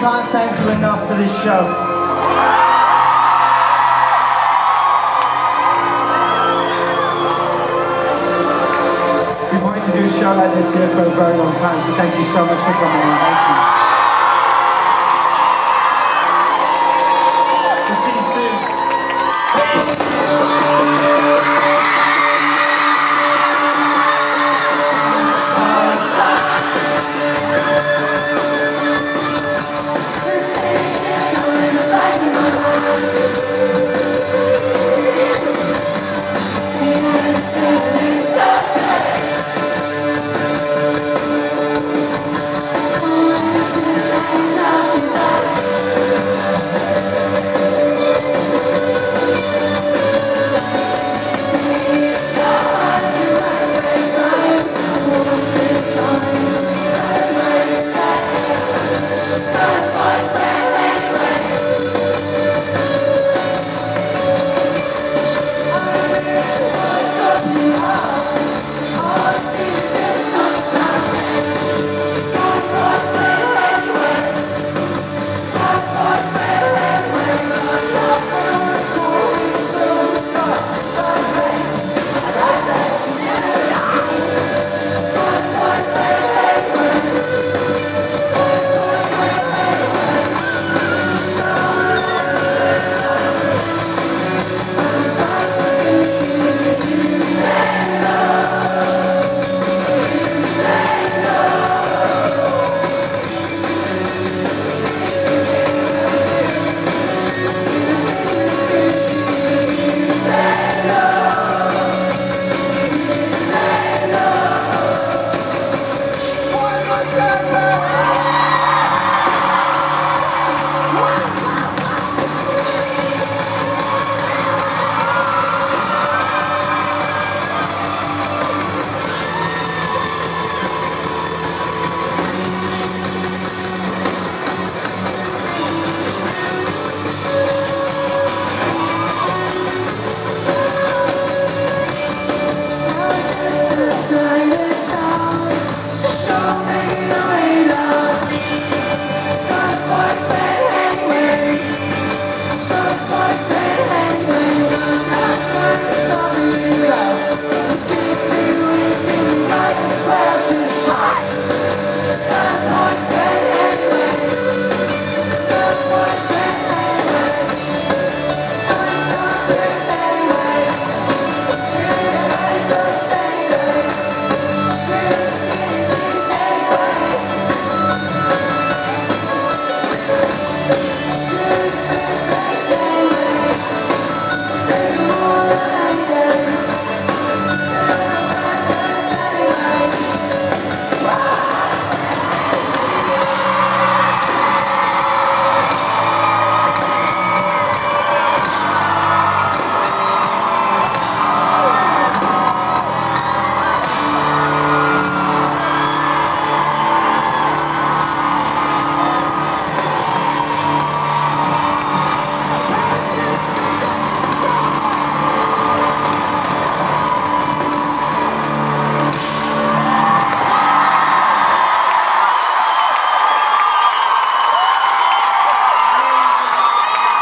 can't thank you enough for this show. We've wanted to do a show like this here for a very long time, so thank you so much for coming. Thank you.